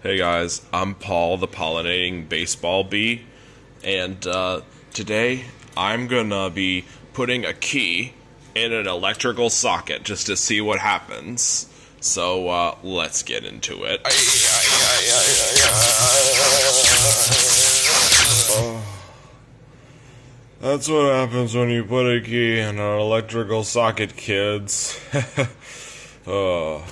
Hey guys, I'm Paul, the pollinating baseball bee, and uh, today I'm gonna be putting a key in an electrical socket just to see what happens. So uh, let's get into it. That's what happens when you put a key in an electrical socket, kids. oh.